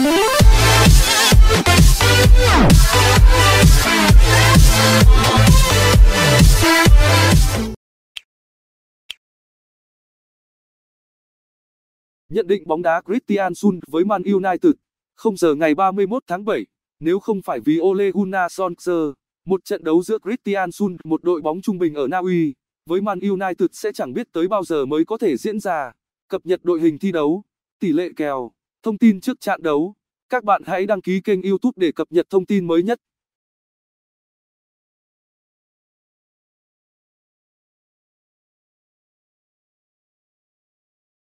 Nhận định bóng đá Christian Sun với Man United, 0 giờ ngày 31 tháng 7, nếu không phải vì Ole Gunnar Solskjaer, một trận đấu giữa Christian Sun, một đội bóng trung bình ở Na Uy, với Man United sẽ chẳng biết tới bao giờ mới có thể diễn ra. Cập nhật đội hình thi đấu, tỷ lệ kèo, thông tin trước trận đấu. Các bạn hãy đăng ký kênh YouTube để cập nhật thông tin mới nhất.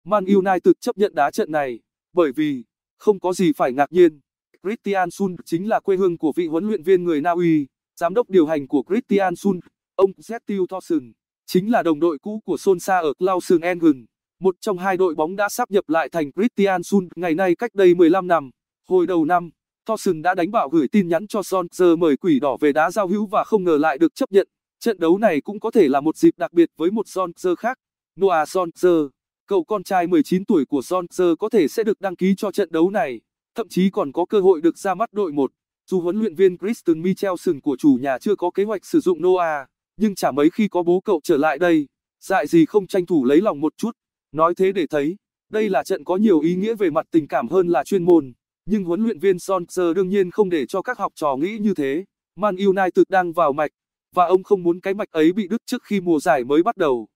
Man United chấp nhận đá trận này, bởi vì, không có gì phải ngạc nhiên. Christian Sun chính là quê hương của vị huấn luyện viên người Na Uy, giám đốc điều hành của Christian Sun, ông Zettil Thorsen chính là đồng đội cũ của Solskjaer ở Klausen Engen, một trong hai đội bóng đã sắp nhập lại thành Christian Sun ngày nay cách đây 15 năm. Hồi đầu năm, Thorson đã đánh bạo gửi tin nhắn cho Solskjaer mời quỷ đỏ về đá giao hữu và không ngờ lại được chấp nhận. Trận đấu này cũng có thể là một dịp đặc biệt với một Solskjaer khác, Noah Solskjaer. Cậu con trai 19 tuổi của Solskjaer có thể sẽ được đăng ký cho trận đấu này, thậm chí còn có cơ hội được ra mắt đội 1. Dù huấn luyện viên Kristen Michelson của chủ nhà chưa có kế hoạch sử dụng Noah, nhưng chả mấy khi có bố cậu trở lại đây, dại gì không tranh thủ lấy lòng một chút. Nói thế để thấy, đây là trận có nhiều ý nghĩa về mặt tình cảm hơn là chuyên môn, nhưng huấn luyện viên Solskjaer đương nhiên không để cho các học trò nghĩ như thế. Man United đang vào mạch, và ông không muốn cái mạch ấy bị đứt trước khi mùa giải mới bắt đầu.